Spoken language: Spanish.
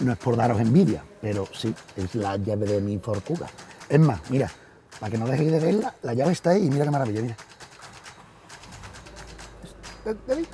No es por daros envidia, pero sí, es la llave de mi Ford Kuga. Es más, mira, para que no dejéis de verla, la llave está ahí y mira qué maravilla, mira. De, de, de.